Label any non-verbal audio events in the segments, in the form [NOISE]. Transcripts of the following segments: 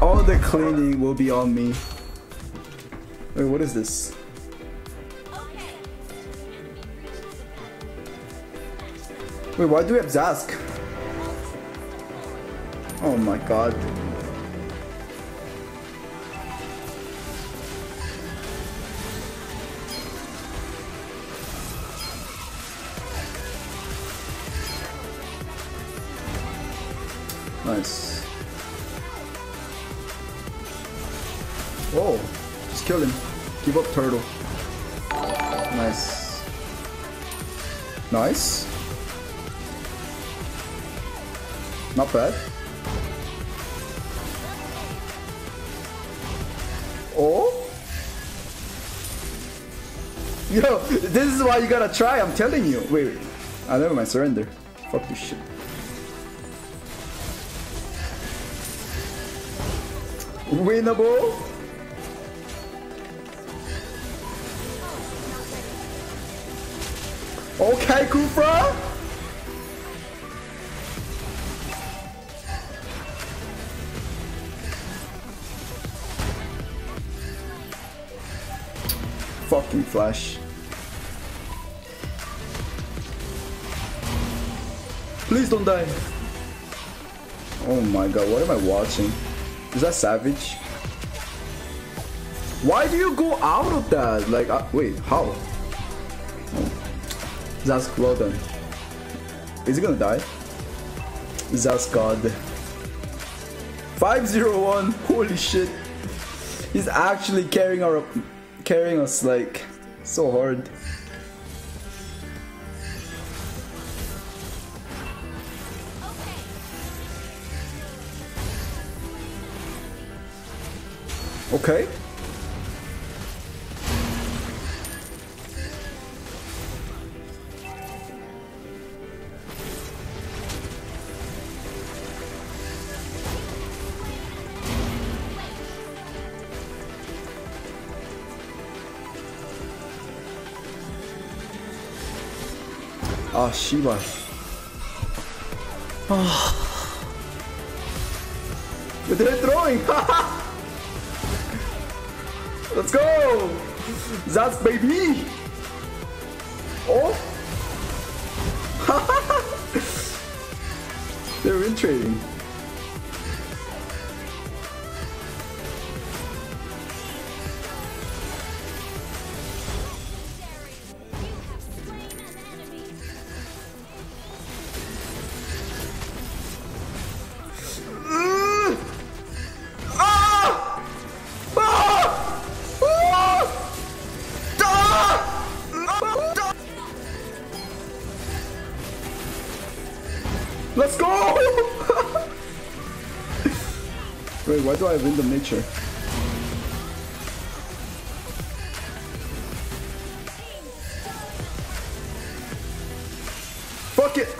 All the cleaning will be on me. Wait, what is this? Wait, why do we have Zask? Oh my god. Nice. Whoa, just kill him. Give up turtle. Nice. Nice. Not bad. Oh? [LAUGHS] Yo, this is why you gotta try, I'm telling you. Wait, wait. I never mind, surrender. Fuck this shit. Winnable? Okay, Khufra? Fucking flash. Please don't die. Oh my god, what am I watching? Is that savage? Why do you go out of that? Like, uh, wait, how? Zask, well done. Is he gonna die? Zask God. 501, holy shit. He's actually carrying our carrying us like so hard. Okay. Ah, Shiba. Oh. They're throwing! [LAUGHS] Let's go! That's baby! Oh! [LAUGHS] They're in trading. Why do I win the nature? Fuck it!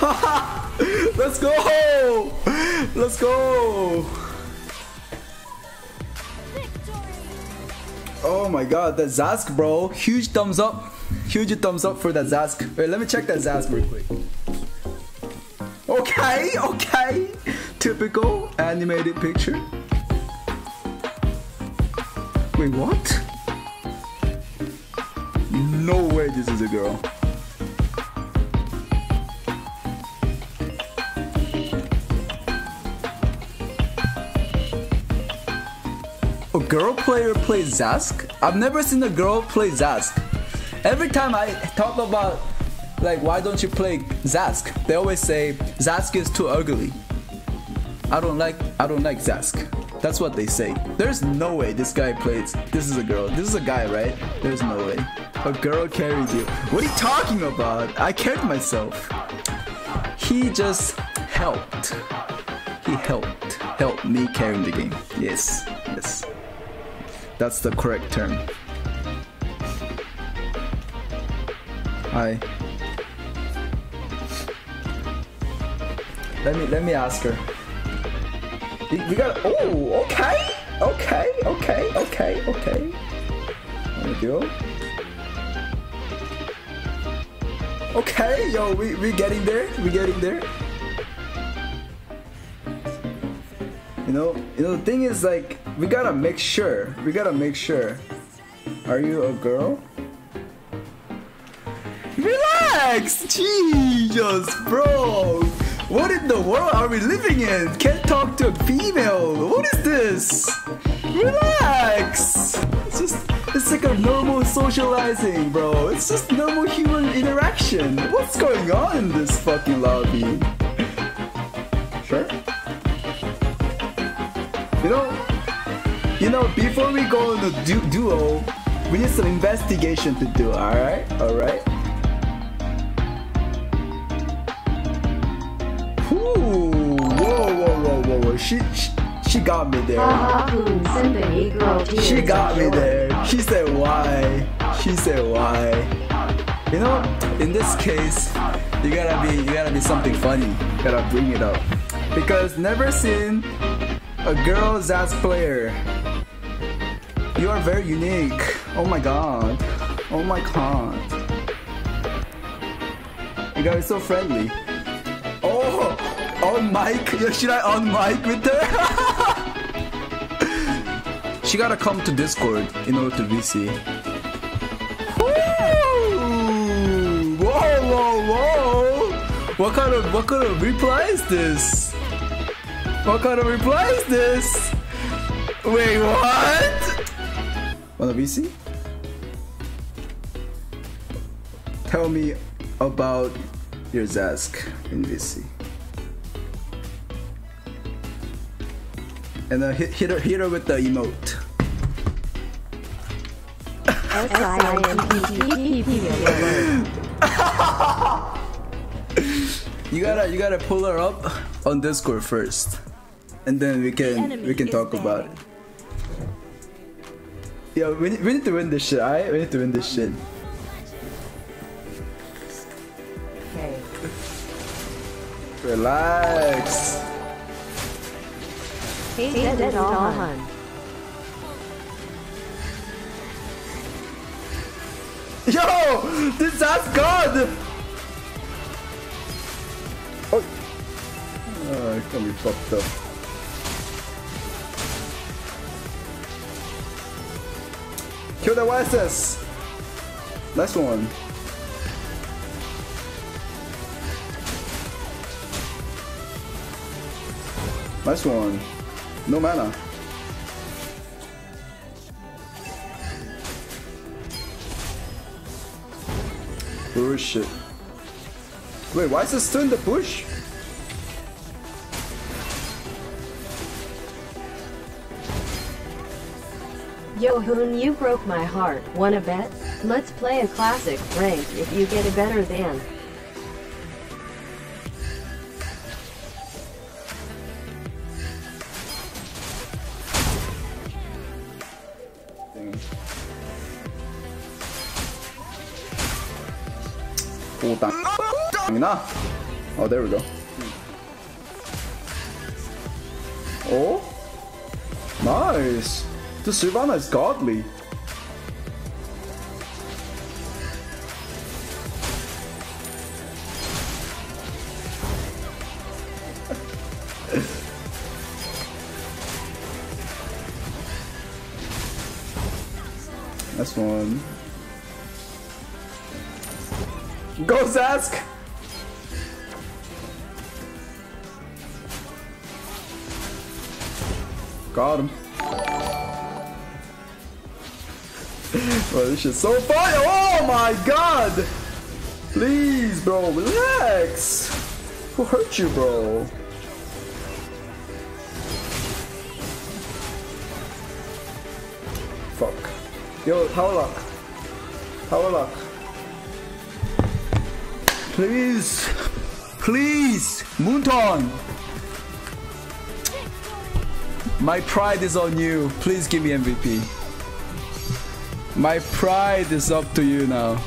[LAUGHS] Let's go! Let's go! Oh my god, that Zask, bro. Huge thumbs up. Huge thumbs up for that Zask. Wait, let me check that Zask real quick. Okay, okay. Typical animated picture. Wait, what? No way this is a girl. Girl player plays Zask? I've never seen a girl play Zask. Every time I talk about like why don't you play Zask, they always say Zask is too ugly. I don't like I don't like Zask. That's what they say. There's no way this guy plays. This is a girl. This is a guy, right? There's no way. A girl carried you. What are you talking about? I carried myself. He just helped. He helped. Helped me carry the game. Yes. That's the correct term. Hi. Let me let me ask her. We we got oh okay okay okay okay okay Thank you. Okay, yo, we we getting there. We getting there. You know, you know. The thing is, like, we gotta make sure. We gotta make sure. Are you a girl? Relax! Jesus, bro! What in the world are we living in? Can't talk to a female! What is this? Relax! It's just, it's like a normal socializing, bro. It's just normal human interaction. What's going on in this fucking lobby? Sure? You know, know, before we go on the du duo, we need some investigation to do, alright? Alright? Ooh, whoa, whoa, whoa, whoa, whoa. She, she, she got me there. She got me there. She said why. She said why. You know, in this case, you gotta be, you gotta be something funny. You gotta bring it up. Because never seen a girl Zask player. You are very unique. Oh my god. Oh my god. You guys are so friendly. Oh, on mic. Should I on mic with her? [LAUGHS] she gotta come to Discord in order to VC. Whoa, whoa, whoa! What kind of what kind of reply is this? What kind of reply is this? Wait, what? Wanna VC? Tell me about your Zask in VC. And uh, hit, hit, her, hit her with the emote. [LAUGHS] you gotta you gotta pull her up on Discord first, and then we can we can talk about it. Yeah, we need, we need to win this shit. Alright, we need to win this shit. Okay. Relax. Hey, Dead Dead Dawn. Yo, this ass god. Oh, oh it's gonna be fucked up. Kill the YSS. Nice one. Nice one. No mana. Push it. Wait, why is still in the bush? Yohun, you broke my heart. Wanna bet? Let's play a classic rank if you get a better than. Oh, there we go. Oh, nice. The Silvanna is godly. That's one. Go Zask! Got him. Well, this shit's so fun! Oh my god! Please, bro, relax! Who hurt you, bro? Fuck. Yo, power lock. Power lock. Please, please, Moonton. My pride is on you. Please give me MVP. My pride is up to you now.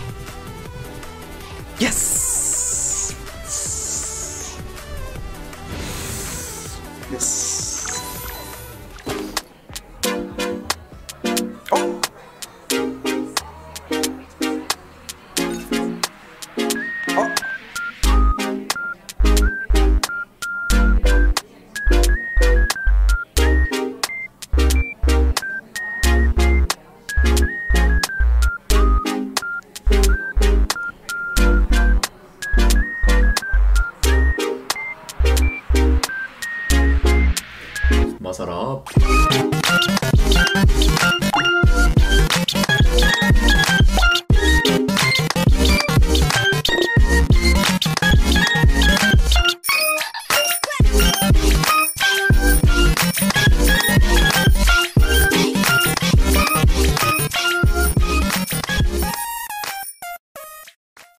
Yes.